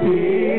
be.